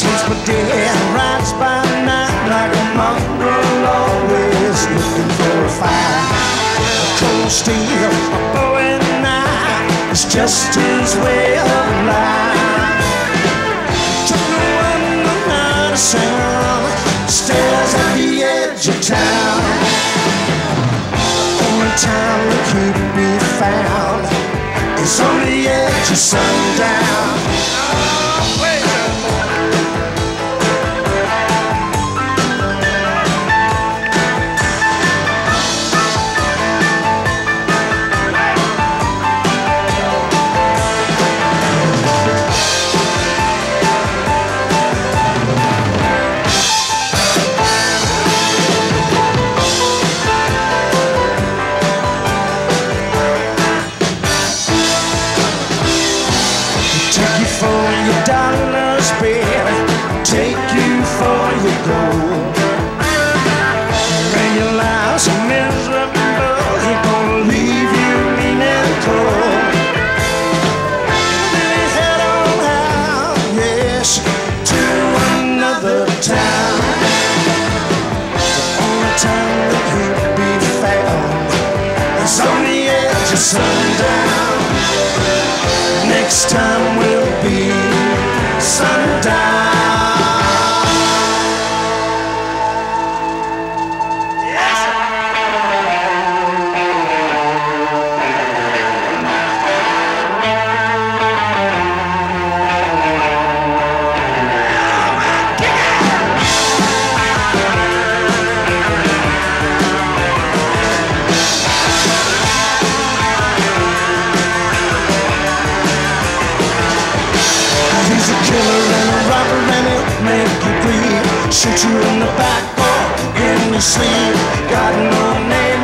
sleeps by day rides by night like a mongrel, always looking for a fire. A cold steel, a bowie knife is just his way of life. Tony one night a sound stares at the edge of town. Only time that could be found is on the edge of sundown. Sundown. Next time will Shoot you in the back or in your sleeve. Got no name